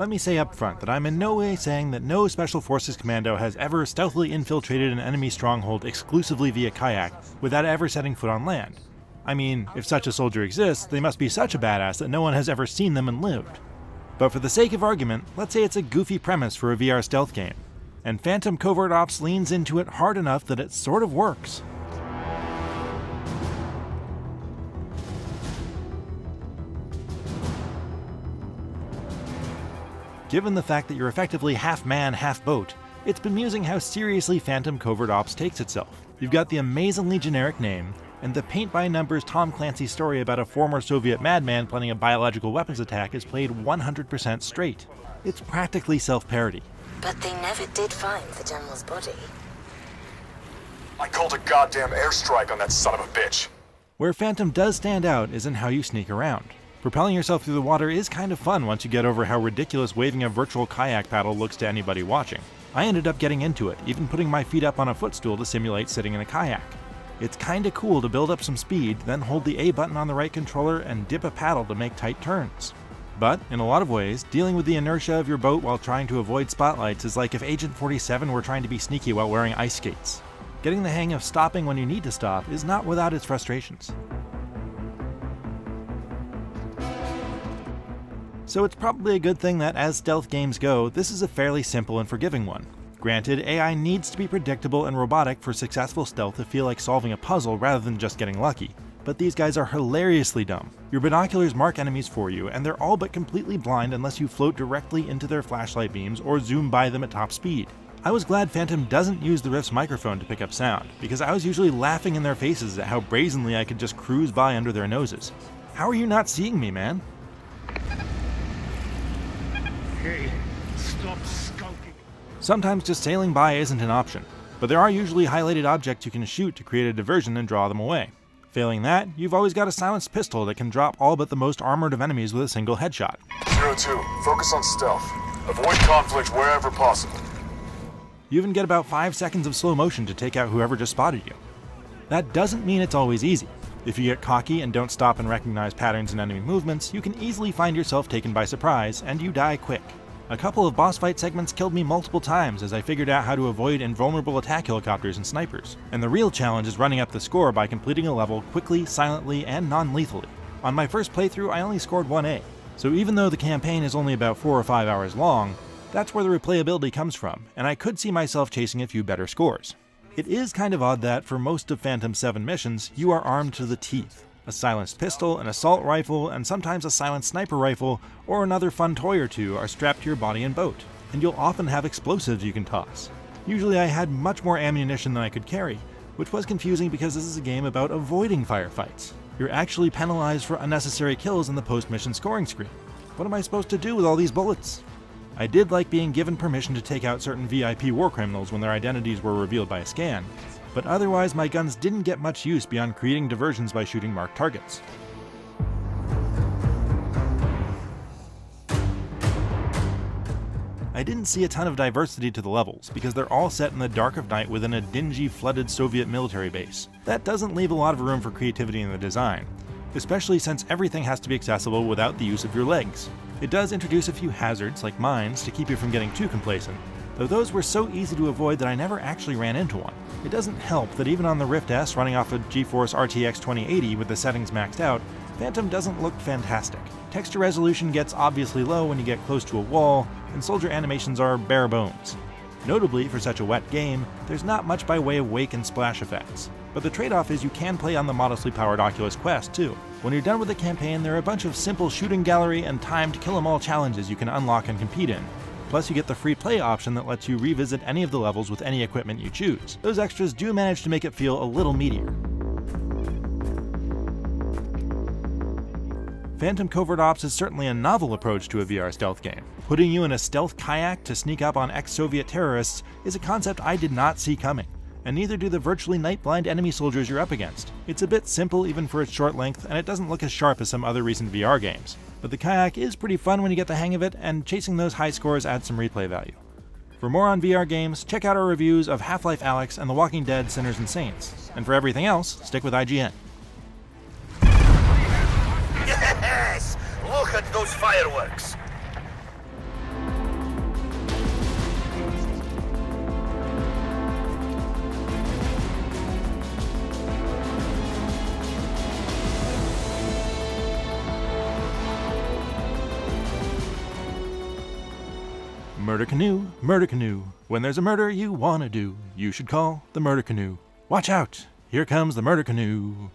Let me say up front that I'm in no way saying that no Special Forces commando has ever stealthily infiltrated an enemy stronghold exclusively via kayak without ever setting foot on land. I mean, if such a soldier exists, they must be such a badass that no one has ever seen them and lived. But for the sake of argument, let's say it's a goofy premise for a VR stealth game, and Phantom Covert Ops leans into it hard enough that it sort of works. Given the fact that you're effectively half man, half boat, it's bemusing how seriously Phantom Covert Ops takes itself. You've got the amazingly generic name, and the paint by numbers Tom Clancy story about a former Soviet madman planning a biological weapons attack is played 100% straight. It's practically self parody. But they never did find the general's body. I called a goddamn airstrike on that son of a bitch. Where Phantom does stand out is in how you sneak around. Propelling yourself through the water is kind of fun once you get over how ridiculous waving a virtual kayak paddle looks to anybody watching. I ended up getting into it, even putting my feet up on a footstool to simulate sitting in a kayak. It's kinda cool to build up some speed, then hold the A button on the right controller and dip a paddle to make tight turns. But, in a lot of ways, dealing with the inertia of your boat while trying to avoid spotlights is like if Agent 47 were trying to be sneaky while wearing ice skates. Getting the hang of stopping when you need to stop is not without its frustrations. So it's probably a good thing that as stealth games go, this is a fairly simple and forgiving one. Granted, AI needs to be predictable and robotic for successful stealth to feel like solving a puzzle rather than just getting lucky. But these guys are hilariously dumb. Your binoculars mark enemies for you, and they're all but completely blind unless you float directly into their flashlight beams or zoom by them at top speed. I was glad Phantom doesn't use the Rift's microphone to pick up sound, because I was usually laughing in their faces at how brazenly I could just cruise by under their noses. How are you not seeing me, man? Hey, stop skulking. Sometimes just sailing by isn't an option, but there are usually highlighted objects you can shoot to create a diversion and draw them away. Failing that, you've always got a silenced pistol that can drop all but the most armored of enemies with a single headshot. Zero two, focus on stealth. Avoid conflict wherever possible. You even get about 5 seconds of slow motion to take out whoever just spotted you. That doesn't mean it's always easy. If you get cocky and don't stop and recognize patterns in enemy movements, you can easily find yourself taken by surprise, and you die quick. A couple of boss fight segments killed me multiple times as I figured out how to avoid invulnerable attack helicopters and snipers. And the real challenge is running up the score by completing a level quickly, silently, and non-lethally. On my first playthrough, I only scored 1A, so even though the campaign is only about 4 or 5 hours long, that's where the replayability comes from, and I could see myself chasing a few better scores. It is kind of odd that, for most of Phantom 7 missions, you are armed to the teeth. A silenced pistol, an assault rifle, and sometimes a silenced sniper rifle, or another fun toy or two are strapped to your body and boat, and you'll often have explosives you can toss. Usually I had much more ammunition than I could carry, which was confusing because this is a game about avoiding firefights. You're actually penalized for unnecessary kills in the post-mission scoring screen. What am I supposed to do with all these bullets? I did like being given permission to take out certain VIP war criminals when their identities were revealed by a scan, but otherwise my guns didn't get much use beyond creating diversions by shooting marked targets. I didn't see a ton of diversity to the levels, because they're all set in the dark of night within a dingy, flooded Soviet military base. That doesn't leave a lot of room for creativity in the design, especially since everything has to be accessible without the use of your legs. It does introduce a few hazards, like mines, to keep you from getting too complacent, though those were so easy to avoid that I never actually ran into one. It doesn't help that even on the Rift S running off a GeForce RTX 2080 with the settings maxed out, Phantom doesn't look fantastic. Texture resolution gets obviously low when you get close to a wall, and soldier animations are bare bones. Notably, for such a wet game, there's not much by way of wake and splash effects. But the trade-off is you can play on the modestly powered Oculus Quest too. When you're done with the campaign, there are a bunch of simple shooting gallery and timed kill 'em all challenges you can unlock and compete in. Plus, you get the free play option that lets you revisit any of the levels with any equipment you choose. Those extras do manage to make it feel a little meatier. Phantom Covert Ops is certainly a novel approach to a VR stealth game. Putting you in a stealth kayak to sneak up on ex-Soviet terrorists is a concept I did not see coming, and neither do the virtually night-blind enemy soldiers you're up against. It's a bit simple even for its short length, and it doesn't look as sharp as some other recent VR games. But the kayak is pretty fun when you get the hang of it, and chasing those high scores adds some replay value. For more on VR games, check out our reviews of Half-Life Alyx and The Walking Dead Sinners and Saints. And for everything else, stick with IGN. Yes! Look at those fireworks! Murder Canoe, Murder Canoe. When there's a murder you wanna do, you should call the Murder Canoe. Watch out! Here comes the Murder Canoe.